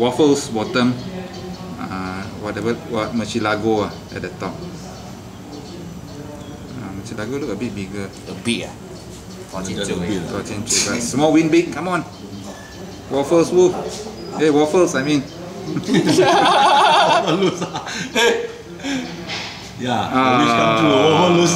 Woffles bottom. Uh, whatever what Machilago uh, ah, at the top. Ah, uh, Murcielago look a bit bigger. A bit ah. 黄金九 but small win big. Come on. Woffles woo. Hey eh, Woffles I mean. yeah, uh, come true.